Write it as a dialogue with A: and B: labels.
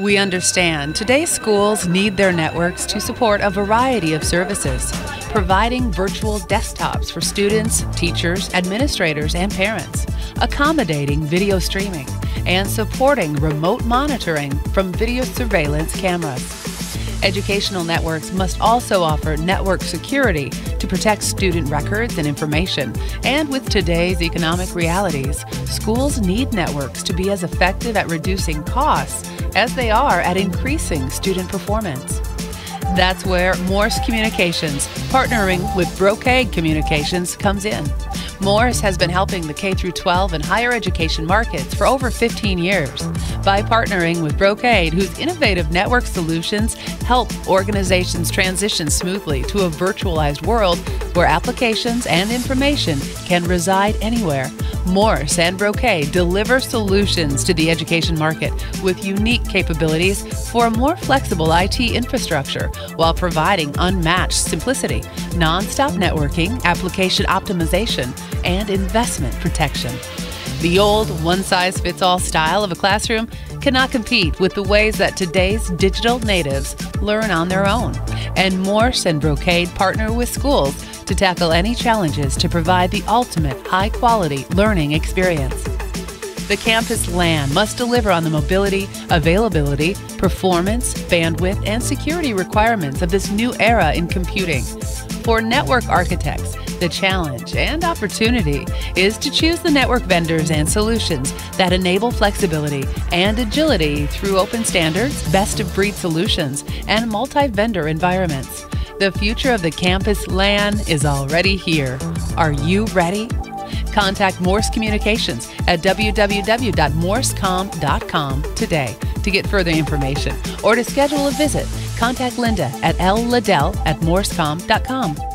A: We understand today's schools need their networks to support a variety of services, providing virtual desktops for students, teachers, administrators, and parents, accommodating video streaming, and supporting remote monitoring from video surveillance cameras. Educational networks must also offer network security to protect student records and information. And with today's economic realities, schools need networks to be as effective at reducing costs as they are at increasing student performance. That's where Morse Communications, partnering with Brocade Communications, comes in. Morse has been helping the K 12 and higher education markets for over 15 years by partnering with Brocade, whose innovative network solutions help organizations transition smoothly to a virtualized world where applications and information can reside anywhere. Morse and Brocade deliver solutions to the education market with unique capabilities for a more flexible IT infrastructure while providing unmatched simplicity, non-stop networking, application optimization, and investment protection. The old one size fits all style of a classroom cannot compete with the ways that today's digital natives learn on their own. And Morse and Brocade partner with schools to tackle any challenges to provide the ultimate high quality learning experience. The campus LAN must deliver on the mobility, availability, performance, bandwidth, and security requirements of this new era in computing. For network architects, the challenge and opportunity is to choose the network vendors and solutions that enable flexibility and agility through open standards, best of breed solutions, and multi vendor environments. The future of the campus LAN is already here. Are you ready? Contact Morse Communications at www.morsecom.com today to get further information or to schedule a visit. Contact Linda at lliddell at morsecom.com.